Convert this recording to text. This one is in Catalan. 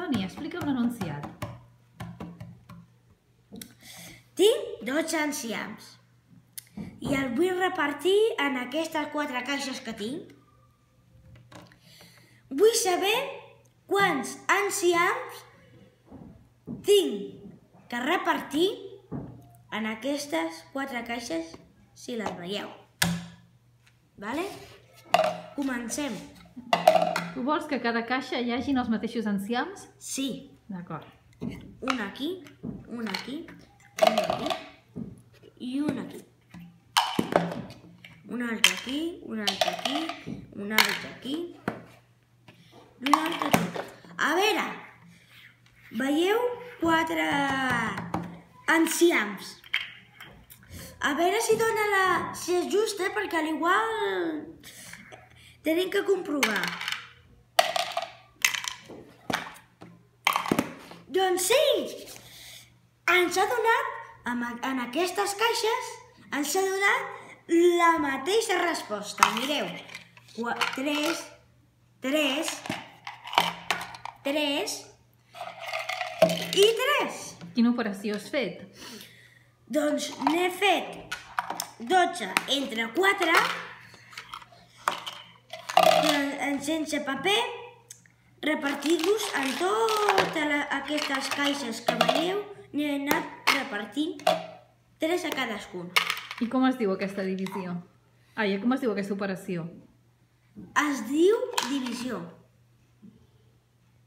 Toni, explica un enunciat. Tinc 12 enciams i el vull repartir en aquestes quatre caixes que tinc. Vull saber quants enciams tinc que repartir en aquestes quatre caixes si les veieu. Vale? Comencem. Tu vols que a cada caixa hi hagin els mateixos enciams? Sí, D'acord. un aquí, un aquí, un aquí i un aquí. Un altre aquí, un altre aquí, un altre aquí i un altre aquí. A veure, veieu quatre enciams. A veure si dona la... si és just, eh? perquè a l'igual tenim que comprovar. Doncs sí! Ens ha donat, en aquestes caixes, ens ha donat la mateixa resposta. Mireu, 3, 3, 3 i 3. Quina operació has fet? Doncs n'he fet 12 entre 4 en- en sense paper repartir-los en totes aquestes caixes que veieu n'he anat repartint 3 a cadascun. I com es diu aquesta divisió? Ai, com es diu aquesta operació? Es diu divisió.